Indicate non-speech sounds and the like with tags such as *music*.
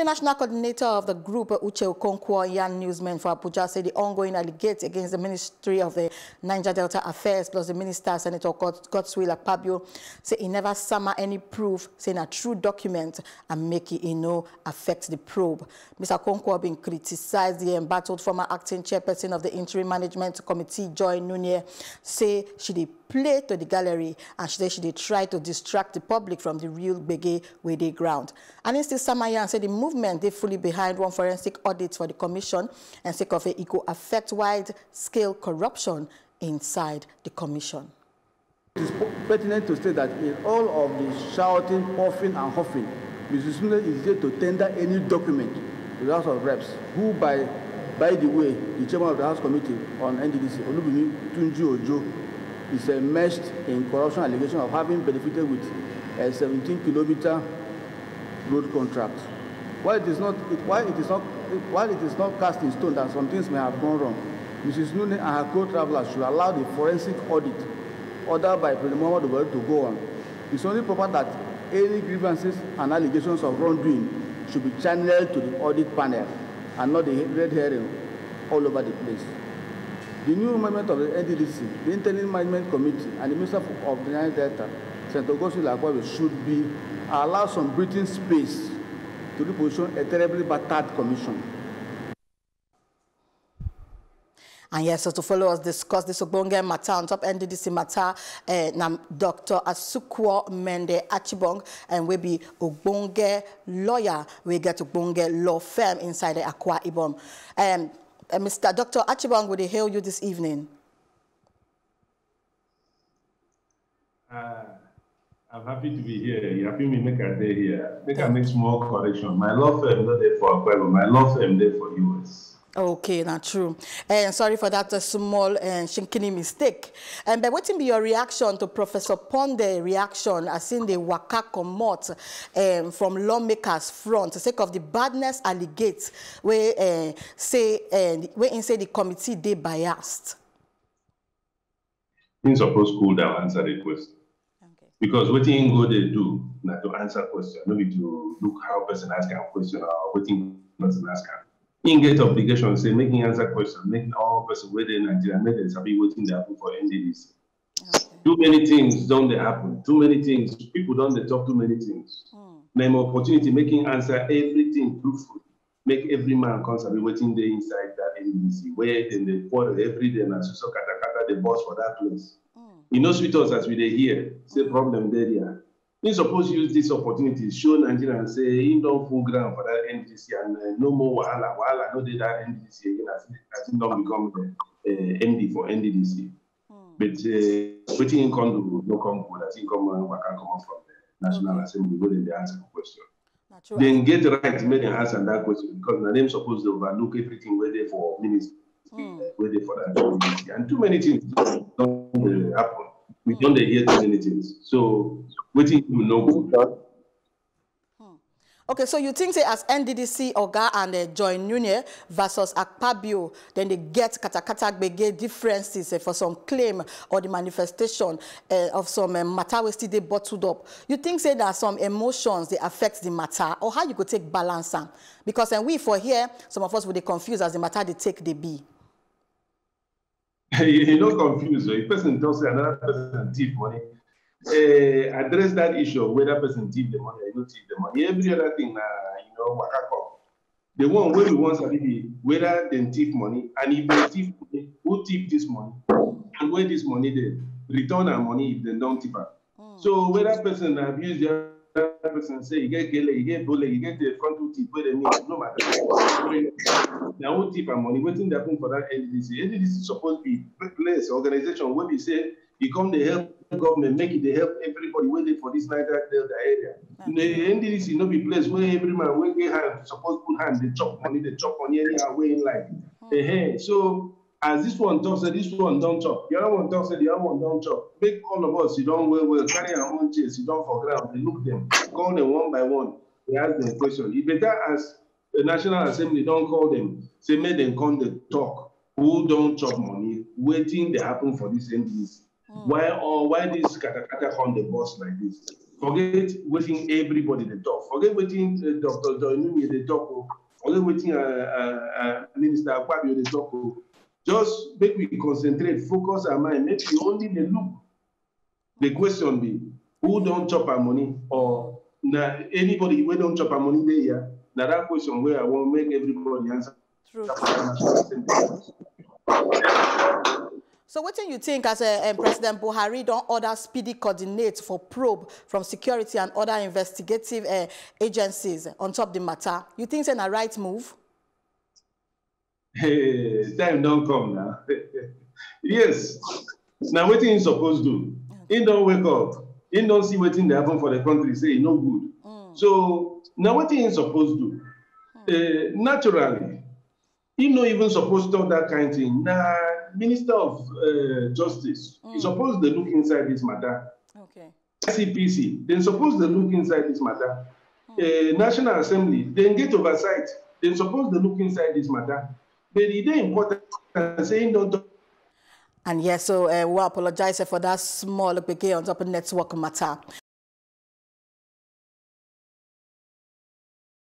The national coordinator of the group, Uche Okonkwo, Yan Newsman for Abuja, said the ongoing allegates against the Ministry of the Niger Delta Affairs plus the Minister, Senator Godswill Akpabio, say he never summer any proof, saying a true document and make it you know, affect the probe. Mr. Okonkwo been criticized the embattled former acting chairperson of the Interim Management Committee, Joi Nunieh, say she did play to the gallery and she said she did try to distract the public from the real gbege where they ground. And instead, Samayan said the movement they fully behind one forensic audit for the commission and sake of it, it could affect wide-scale corruption inside the commission. It is pertinent to say that in all of the shouting, puffing, and huffing, Mrs. Sule is here to tender any document to the House of Reps, who, by, by the way, the chairman of the House Committee on NDDC, Olubunmi Tunji Ojo, is enmeshed in corruption allegation of having benefited with a 17 kilometer road contract. While it is not, it, while it is not, it, while it is not cast in stone that some things may have gone wrong, Mrs. Nunieh and her co-travelers should allow the forensic audit ordered by President Muhammad Buhari to go on. It's only proper that any grievances and allegations of wrongdoing should be channeled to the audit panel and not the red herring all over the place. The new management of the NDDC, the Interim Management Committee, and the Minister of the Niger Delta, Senator Godswill Akpabio, should be allow some breathing space to reposition a terribly battered commission. And yes, so to follow us discuss this Ogbonge matter on top NDDC matter, na Dr. Asukwo Mende Archibong, and we be Ogbonge lawyer. We get Ogbonge law firm inside the Akwa Ibom. Um, uh, Mr. Dr. Achibong, would hail you this evening? Uh, I'm happy to be here. You happy me make a day here. Make a make small correction. My law firm not there for Akwa my law firm there for US. Okay, not true. And sorry for that uh, small and uh, shinkini mistake. And but what be your reaction to Professor Pondei reaction as in the waka comot um, from lawmakers front, sake of the badness allegates where uh, say uh, where in say the committee they biased. In suppose cool down answer the question. Okay. Because what in go they do not to answer question, maybe to look how person ask a question or what person ask her in get obligation say making answer question making all person wey dey nigeria make dem sabi wetin dey happen for ndc okay. too many things don dey happen. Too many things people don dey talk too many things. Na im opportunity making answer everything truthfully make every man come sabi wetin dey inside that ndc where dem dey quarrel every day na so so katakata dey burst for that place. Mm. e no sweet us as we dey hear say problem dey there He suppose use this opportunity show Nigerians say he don't full ground for that NDC and uh, no more wahala. Wahala no dey that NDC again as, as he don't become the uh, MD for NDDC. Hmm. But uh, wetin he come do no come good as he come uh, waka comot from the National okay. Assembly wey dem dey answer the question. Then get right to make dem answer that question because na them suppose dey overlook everything wey dey for ministry mm. wey dey for that and too many things don uh, happen. We don't hear too many things. So wetin you know good. Okay, so you think say as NDDC Oga and uh, Joy Nunye versus Akpabio, then they get katakata gbege differences uh, for some claim or the manifestation uh, of some uh, matter we still they bottled up. You think say there some emotions they affect the matter or how you could take balance them? Because uh, we for here, some of us would be confused as the matter they take they be. *laughs* you no confuse o if person talk say another person thief money uh, address that issue of whether person thief the money or no thief the money. Every other thing na you know waka come. The one wey we wan sabi be whether dem thief money and if dem thief money who thief this money? And where this money dey? Return am money if dem don thief am. Mm. so whether person abuse the that person say you get gele, you get bole, you get the front two teeth where they mean, no matter. Now, who tip and money, waiting happen for that NDDC. NDDC is supposed to be place, organization where we say, you come to help government, make it they help everybody waiting for this Niger Delta area. The NDDC not be place where every man will get hand, suppose put hand, they chop money, they chop money anyhow way in life. Mm. Uh, so as this one talk say this one don chop the other one talk say the other one don chop make all of us sit down well well carry our own chair sit down for ground dey look them call them one by one dey ask them question e better as the national assembly don call them say make dem come dey talk who don chop money wetin dey happen for this ndc mm. why or why this katakata come dey burst like this Forget waiting everybody the talk. Forget waiting uh, Dr. Joi Nunieh the talk. Forget waiting uh, uh, uh, Minister Akpabio the talk. Just make we concentrate, focus our mind. Make we only the look. The question be, who don't chop our money or na anybody we don't chop our money there? Now that question where I want make everybody answer. True. So what do you think as a, um, President Buhari don't order speedy coordinate for probe from security and other investigative uh, agencies on top the matter? You think it's a right move? Hey, time don't come now. *laughs* yes. Now what you supposed to do? He don't wake up. He don't see what they happen for the country, say no good. Mm. So now what you supposed to do? Mm. Uh, naturally, he not even supposed to do that kind of thing. Nah, Minister of uh, Justice mm. is supposed to look inside this matter. Okay. ICPC, they're supposed to look inside this matter. Mm. Uh, National Assembly, they get oversight. They're supposed to look inside this matter. It is important saying don't and yes, so uh, we apologize for that small begin on top of network matter.